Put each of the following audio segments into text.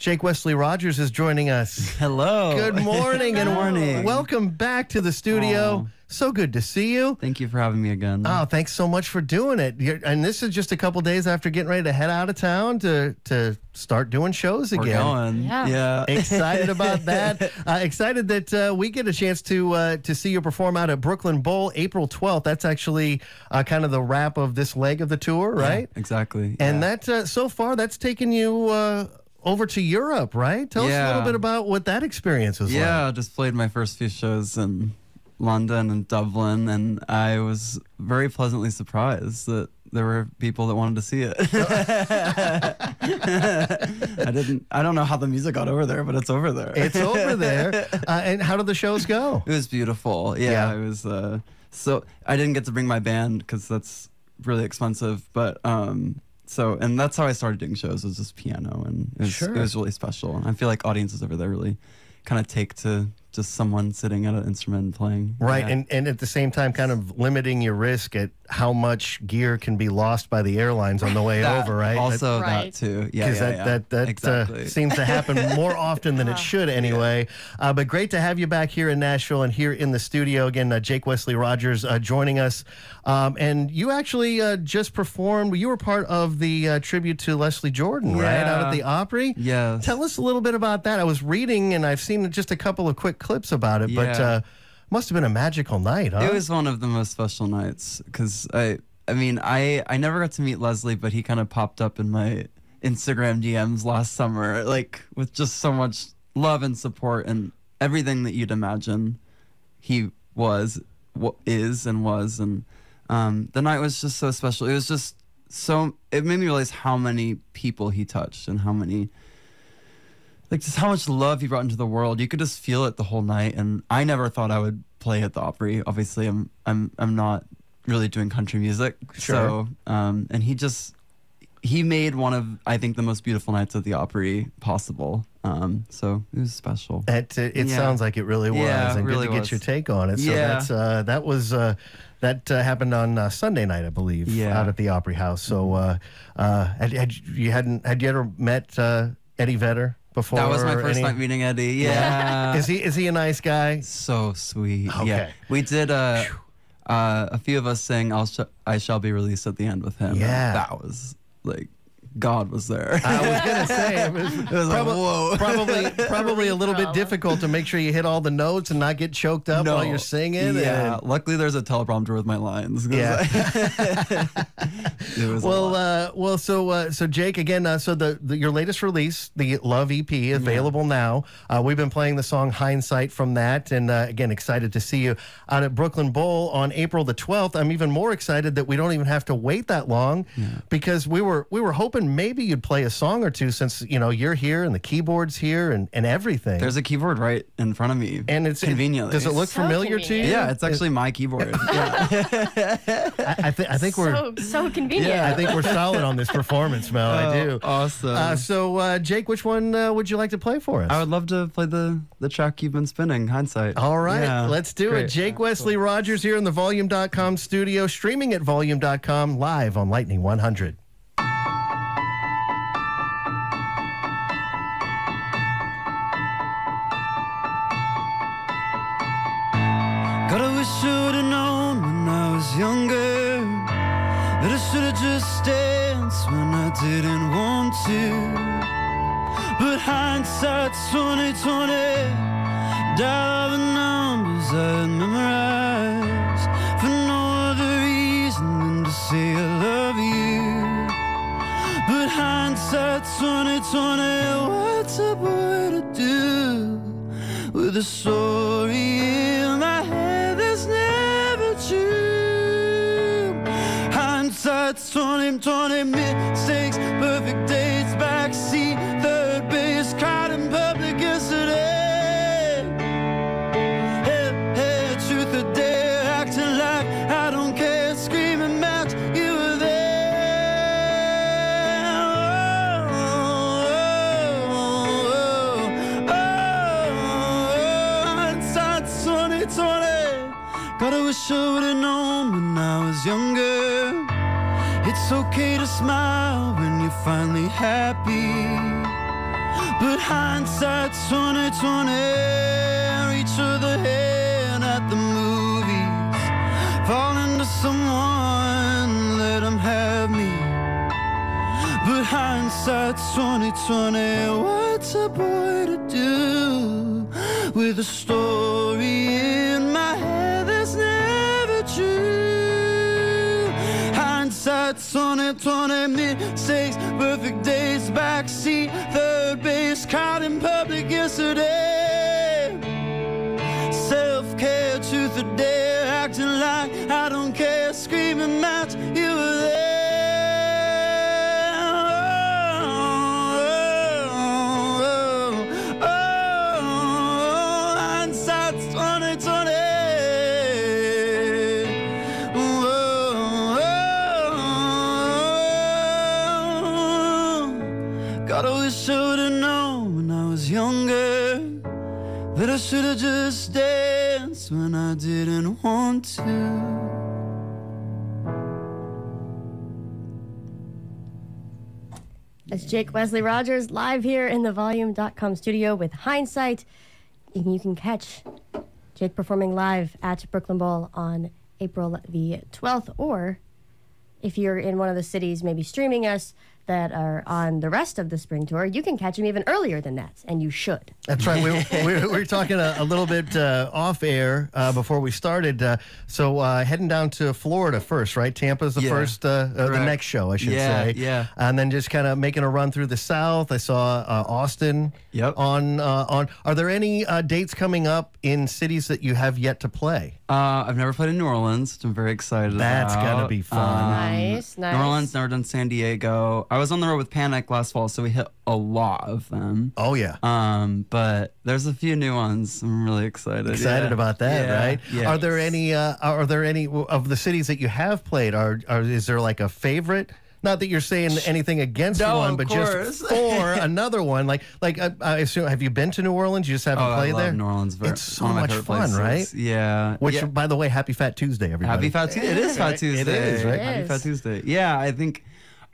Jake Wesley Rogers is joining us. Hello. Good morning and morning. welcome back to the studio. Aw. So good to see you. Thank you for having me again. Oh, thanks so much for doing it. You're, and this is just a couple days after getting ready to head out of town to to start doing shows We're again. going. Yeah. Yeah. excited about that. Uh, excited that uh, we get a chance to uh, to see you perform out at Brooklyn Bowl April 12th. That's actually uh, kind of the wrap of this leg of the tour, right? Yeah, exactly. And yeah. that uh, so far that's taken you uh, over to Europe, right? Tell us a little bit about what that experience was like. Yeah, I just played my first few shows in London and Dublin, and I was very pleasantly surprised that there were people that wanted to see it. I didn't. I don't know how the music got over there, but it's over there. It's over there. Uh, and how did the shows go? It was beautiful. Yeah, Yeah. it was. Uh, so I didn't get to bring my band because that's really expensive. But um, so and that's how I started doing shows was just piano, and it was, Sure. it was really special. And I feel like audiences over there really kind of take to just someone sitting at an instrument and playing. Right, Yeah. and, and at the same time, kind of limiting your risk at how much gear can be lost by the airlines on the way That- over, right? Also Right. that too. Yeah, because yeah, that, yeah. that that exactly. uh, seems to happen more often than it should anyway. Uh, but great to have you back here in Nashville and here in the studio again. Uh, Jake Wesley Rogers uh, joining us, um, and you actually uh, just performed. You were part of the uh, tribute to Leslie Jordan, right, out at the Opry. Yeah. Tell us a little bit about that. I was reading and I've seen just a couple of quick clips about it, but uh, must have been a magical night, huh? It was one of the most special nights because I, I mean, I, I never got to meet Leslie, but he kind of popped up in my Instagram DMs last summer, like with just so much love and support and everything that you'd imagine he was, wa- is, and was, and um, the night was just so special. It was just so. It made me realize how many people he touched and how many like just how much love he brought into the world. You could just feel it the whole night. And I never thought I would play at the Opry. Obviously, I'm I'm I'm not really doing country music. Sure. So, um, and he just he made one of I think the most beautiful nights at the Opry possible. Um, so it was special. It, it, it Yeah. sounds like it really was, Yeah, and really good to get was. your take on it. So Yeah. that's uh, that was uh, that uh, happened on uh, Sunday night, I believe, Yeah. Out at the Opry House. So uh, uh, had, had you hadn't had you ever met uh, Eddie Vedder before? That was my first any- night meeting Eddie. Yeah. Is he is he a nice guy? so sweet. Okay. Yeah. We did uh, uh, a few of us sang I'll sh- I shall be released at the end with him. Yeah. That was like God was there. I was gonna say it was, It was like, whoa. probably probably a little bit difficult to make sure you hit all the notes and not get choked up while you're singing. Yeah. and- Luckily, there's a teleprompter with my lines. Yeah. it Well, uh, well, so uh, so Jake again. Uh, so the, the your latest release, the Love EP, available now. Uh, we've been playing the song "Hindsight" from that, and uh, again, excited to see you out at Brooklyn Bowl on April the twelfth. I'm even more excited that we don't even have to wait that long, because we were we were hoping maybe you'd play a song or two since you know you're here and the keyboards here and, and everything. there's a keyboard right in front of me. and it's conveniently. does it look So familiar to you? Yeah, it's actually my keyboard. yeah. I, I, th- I think we're so so convenient. Yeah, I think we're solid on this performance, Mel. I do. Awesome. Uh, so, uh, Jake, which one uh, would you like to play for us? I would love to play the the track you've been spinning, Hindsight. All right, Yeah. let's do it. Great. Jake Wesley Rogers here in the Volume.com studio, streaming at Volume.com, live on Lightning 100. I don't care, screaming match, you were there. Oh, oh, oh, oh, hindsight's 2020. God, wish I would've known when I was younger. It's okay to smile when you're finally happy. But hindsight's 2020. Reach the hand someone, let them have me. But hindsight's 2020. What's a boy to do with a story in my head that's never true? Hindsight's 2020. Mistakes, perfect days, backseat, third base, caught in public yesterday. You were there. Oh, oh, oh, hindsight's 2020. Oh, God, I wish I would've known when I was younger that I should've just danced when I didn't want to. It's Jake Wesley Rogers live here in the volume.com studio with Hindsight. And you can catch Jake performing live at Brooklyn Bowl on April the 12th, or if you're in one of the cities maybe streaming us that are on the rest of the spring tour, you can catch him even earlier than that, and you should. That's right. We, we, we were talking a, a little bit uh, off air uh, before we started. Uh, so uh, heading down to Florida first, right? Tampa's the Yeah, first, uh, uh, the next show, I should Yeah, say. yeah. And then just kind of making a run through the South. I saw uh, Austin. Yep. On uh, on. Are there any uh, dates coming up in cities that you have yet to play? Uh, I've never played in New Orleans, I'm very excited That's about. gonna be fun. Nice, nice. New Orleans, never done San Diego. I was on the road with Panic last fall, so we hit a lot of them. Oh yeah. Um, but there's a few new ones. I'm really excited. Excited yeah. about that, Yeah, right? Yeah. Are there any? Uh, are there any of the cities that you have played? Are, are is there like a favorite? Not that you're saying anything against No, one, but course. just for another one. Like, like uh, I assume, have you been to New Orleans? You just haven't Oh, I played love there. New Orleans. Very, It's so one of my much fun, places. right? Yeah. Which, yeah. by the way, Happy Fat Tuesday, everybody. Happy Fat Tuesday. It is Fat Tuesday. It is right? Happy Fat. Tuesday. Yeah, I think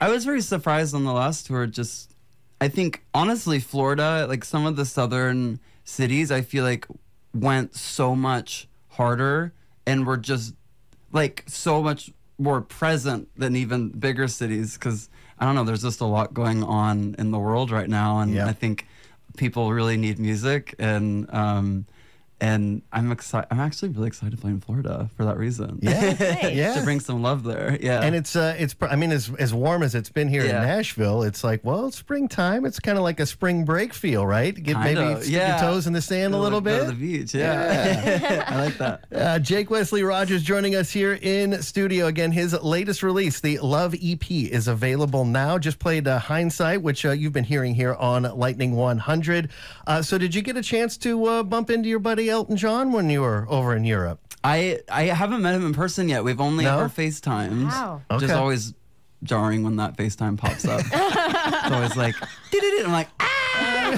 I was very surprised on the last tour. Just, I think honestly, Florida, like some of the southern cities, I feel like went so much harder and were just like so much more present than even bigger cities because I don't know. There's just a lot going on in the world right now, and Yeah. I think people really need music and. um and I'm excited. I'm actually really excited to play in Florida for that reason. Yeah, yeah. to bring some love there. Yeah. and it's uh, it's. I mean, as as warm as it's been here Yeah. in Nashville, it's like, well, it's springtime. It's kind of like a spring break feel, right? Get Kinda, maybe stick yeah. your toes in the sand a little to- go bit. to the beach. Yeah. I like that. Uh, Jake Wesley Rogers joining us here in studio again. His latest release, the Love EP, is available now. Just played uh, Hindsight, which uh, you've been hearing here on Lightning 100. Uh, so, did you get a chance to uh, bump into your buddy Elton John when you were over in Europe? I I haven't met him in person yet. We've only No? ever FaceTimed. Wow. Which is Okay. always jarring when that FaceTime pops up. it's always like. I'm like, ah!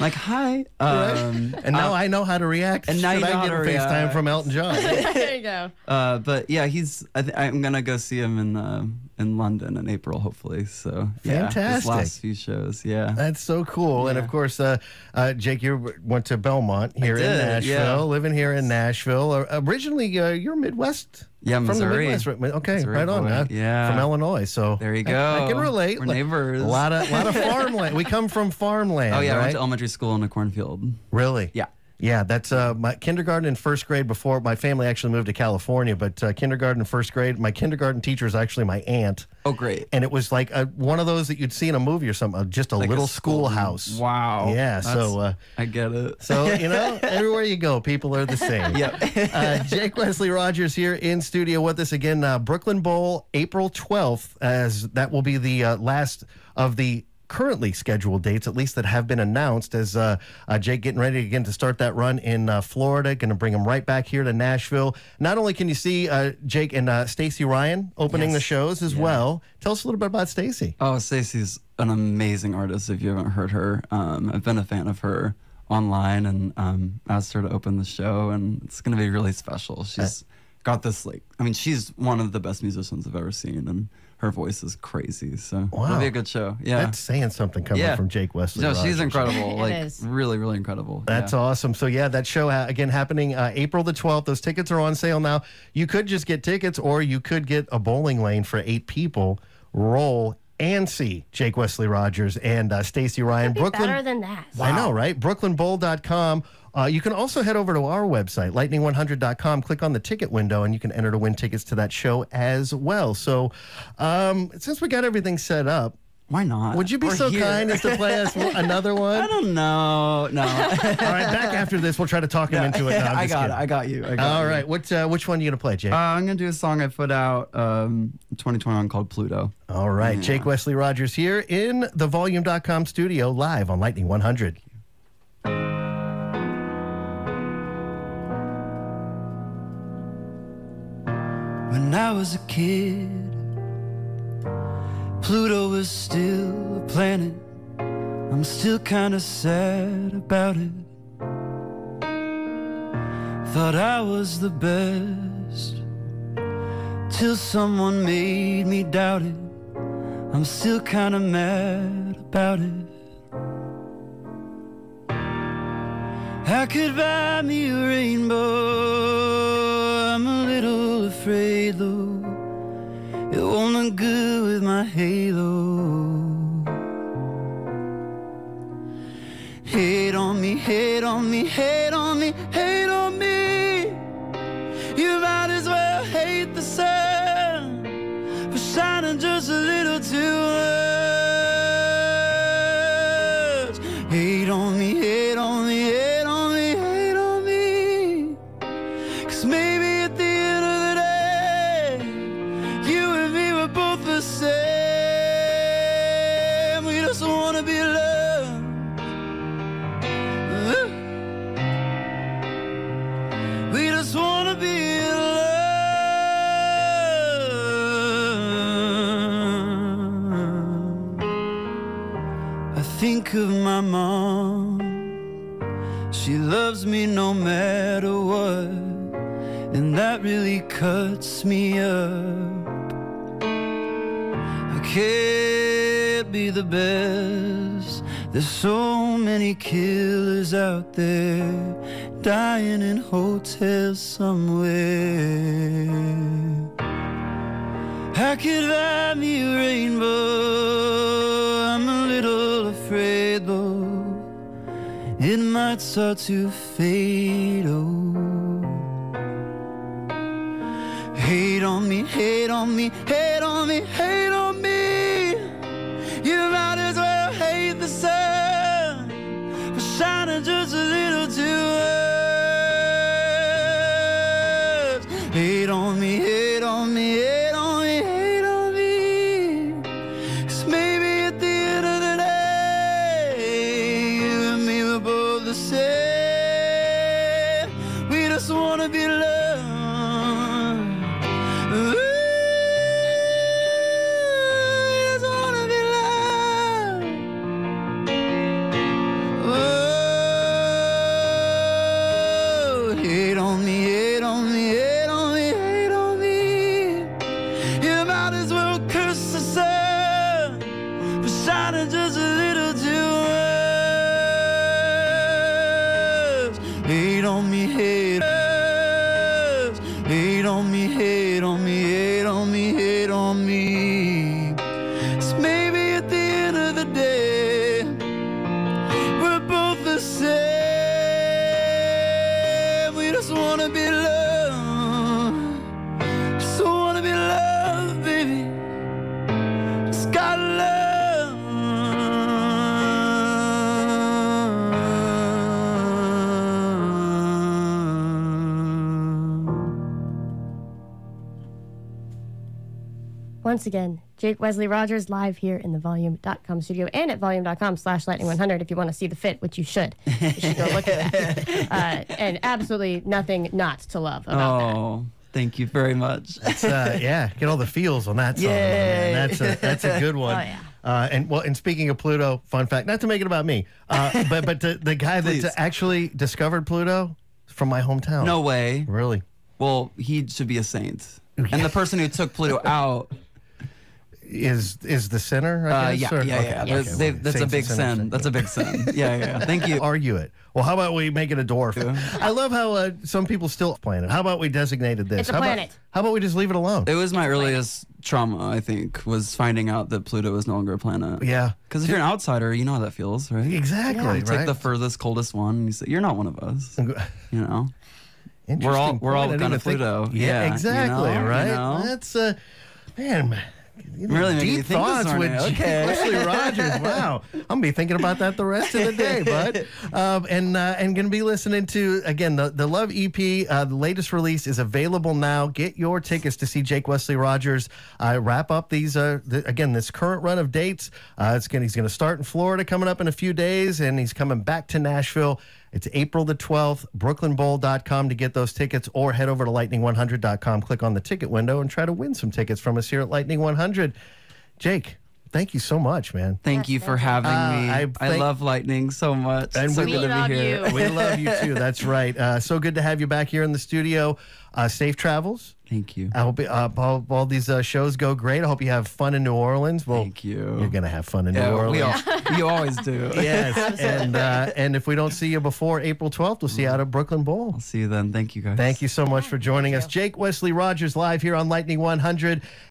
like, hi. Um, And now I know how to react. and now Should you know I how get to a FaceTime react. from Elton John? there you go. uh, but yeah, he's. I th- I'm gonna go see him in uh, in London in April, hopefully. So yeah, Fantastic. last few shows. Yeah. That's so cool. And of course, uh, uh, Jake, you went to Belmont here in Nashville, yeah. living here in Nashville. Uh, originally, uh, you're Midwest. Yeah, from Missouri. the Midwest. right? Okay, Missouri right on. boy. uh, Yeah. from Illinois. So There you I- I, can relate. We're Like, neighbors. A lot of lot of farmland. We come from farmland. Oh yeah, I went to elementary school in a cornfield. really. Yeah. Yeah, that's uh, my kindergarten and first grade. Before my family actually moved to California, but uh, kindergarten and first grade, my kindergarten teacher is actually my aunt, Oh great. and it was like a, one of those that you'd see in a movie or something, uh, just a Like a little school- schoolhouse. Wow. Yeah, so, uh, I get it. So you know, everywhere you go, people are the same. Yep. uh, Jake Wesley Rogers here in studio with us again. Uh, Brooklyn Bowl, April twelfth, as that will be the uh, last of the currently scheduled dates, at least that have been announced. As uh, uh, Jake getting ready again to start that run in uh, Florida, going to bring him right back here to Nashville. Not only can you see uh, Jake and uh, Stacey Ryan opening Yes. the shows as well. Tell us a little bit about Stacey. Oh, Stacey's an amazing artist. If you haven't heard her, um, I've been a fan of her online and um, asked her to open the show, and it's going to be really special. She's got this like, I mean, she's one of the best musicians I've ever seen, and her voice is crazy. So Wow. it'll be a good show. Yeah. That's saying something coming Yeah. from Jake Wesley. no, she's incredible. Like is. really, really incredible. That's yeah. awesome. So yeah, that show again happening uh, April the 12th. Those tickets are on sale now. You could just get tickets or you could get a bowling lane for 8 people, roll and see Jake Wesley Rogers and uh, Stacey Ryan. Be Brooklyn better than that. I know, right? BrooklynBowl.com. Uh, you can also head over to our website, lightning100.com, click on the ticket window, and you can enter to win tickets to that show as well. So, um, since we got everything set up, Why not? would you be We're so here. kind as to play us another one? I don't know. No. All right, back after this, we'll try to talk him into it. No, I got kidding. it. I got you. I got All you. right, what uh, which one are you gonna play, Jake? Uh, I'm gonna do a song I put out um, 2021 called Pluto. All right, Jake Wesley Rogers here in the Volume.com studio, live on Lightning 100. When I was a kid, Pluto was still a planet. I'm still kinda sad about it. Thought I was the best till someone made me doubt it. I'm still kinda mad about it. I could buy me a rainbow. I'm a little afraid though. It won't look good with my halo. Hate on me, hate on me, hate me no matter what, and that really cuts me up. I can't be the best. There's so many killers out there dying in hotels somewhere. I could buy me a rainbow. It might start to fade. Oh. Hate on me, hate on me, hate on me, hate wanna be loved. On me, hate on me, Once again, Jake Wesley Rogers live here in the volume.com studio and at volume.com slash lightning 100 if you want to see the fit, which you should. You should go look at that. Uh, and absolutely nothing not to love about that. Oh, thank you very much. Uh, yeah, get all the feels on that song. man. Yay. That's a that's a good one. Oh, yeah. Uh, and well, and speaking of Pluto, fun fact, not to make it about me, uh, but but the, the guy that actually discovered Pluto is from my hometown. No way. really. Well, he should be a saint. And the person who took Pluto out is is the sinner. I Uh, yeah, or- yeah, okay, yeah. okay, That's- they- well, that's a big and sin. That's a big sin. Yeah, yeah. yeah. Thank you. Argue it. Well, how about we make it a dwarf? I love how uh, some people still planet. How about we designated this? It's a how planet. About, how about we just leave it alone? It was my earliest trauma, I think, was finding out that Pluto is no longer a planet. yeah, Because if you're an outsider, you know how that feels, right? exactly. You right. take the furthest, coldest one, and you say, "You're not one of us." You know. Interesting We're all- we're all point. I kind of even think- Pluto. Yeah, Yeah, you exactly. know, you right. know? That's uh, man. You know, Really deep you thoughts with Okay. Wesley Rogers. Wow, I'm gonna be thinking about that the rest of the day, bud. Um, and uh, and gonna be listening to again the the Love EP. Uh, the latest release is available now. Get your tickets to see Jake Wesley Rogers uh, wrap up these uh, the, again this current run of dates. Uh, it's gonna he's gonna start in Florida coming up in a few days, and he's coming back to Nashville. It's April the 12th, brooklynbowl.com to get those tickets, or head over to lightning100.com, click on the ticket window, and try to win some tickets from us here at Lightning 100. Jake, thank you so much, man. Thank you for having Uh, me. I I, love lightning so much. And It's so we good to be here. you. We love you too. That's right. Uh, so good to have you back here in the studio. Uh, safe travels. Thank you. I hope uh, all, all these uh, shows go great. I hope you have fun in New Orleans. Well, Thank you. You're gonna have fun in Yeah, New Orleans. we all, you always do. yes, and uh, and if we don't see you before April 12th, we'll see you out at Brooklyn Bowl. I'll see you then. Thank you guys. Thank you so much for joining us. Jake Wesley Rogers live here on Lightning 100.